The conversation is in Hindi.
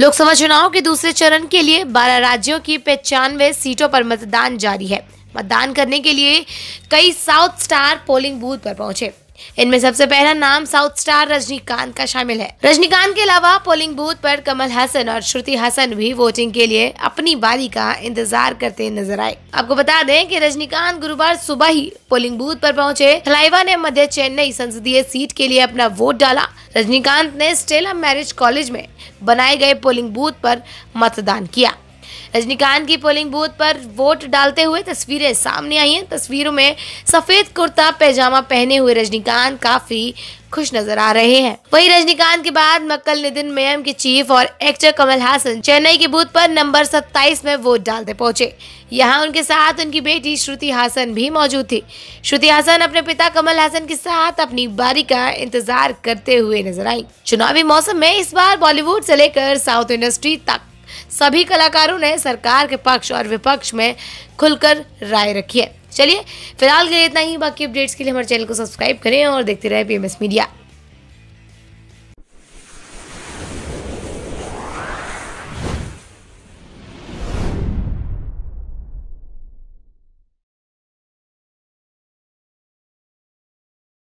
लोकसभा चुनाव के दूसरे चरण के लिए 12 राज्यों की पचानवे सीटों पर मतदान जारी है। मतदान करने के लिए कई साउथ स्टार पोलिंग बूथ पर पहुँचे। इनमें सबसे पहला नाम साउथ स्टार रजनीकांत का शामिल है। रजनीकांत के अलावा पोलिंग बूथ पर कमल हसन और श्रुति हसन भी वोटिंग के लिए अपनी बारी का इंतज़ार करते नज़र आए। आपको बता दें कि रजनीकांत गुरुवार सुबह ही पोलिंग बूथ पर पहुँचे। थलाइवा ने मध्य चेन्नई संसदीय सीट के लिए अपना वोट डाला। रजनीकांत ने स्टेला मैरिज कॉलेज में बनाए गए पोलिंग बूथ पर मतदान किया। रजनीकांत की पोलिंग बूथ पर वोट डालते हुए तस्वीरें सामने आई हैं। तस्वीरों में सफ़ेद कुर्ता, पैजामा पहने हुए रजनीकांत काफ़ी खुश नज़र आ रहे हैं। वहीं रजनीकांत के बाद मक्कल नितिन मेयम के चीफ और एक्टर कमल हासन चेन्नई के बूथ पर नंबर 27 में वोट डालते पहुँचे। यहाँ उनके साथ उनकी बेटी श्रुति हासन भी मौजूद थी। श्रुति हासन अपने पिता कमल हासन के साथ अपनी बारी का इंतज़ार करते हुए नज़र आई। चुनावी मौसम में इस बार बॉलीवुड से लेकर साउथ इंडस्ट्री तक सभी कलाकारों ने सरकार के पक्ष और विपक्ष में खुलकर राय रखी है। चलिए, फ़िलहाल के लिए इतना ही। बाकी अपडेट्स के लिए हमारे चैनल को सब्सक्राइब करें और देखते रहे पीएमएस मीडिया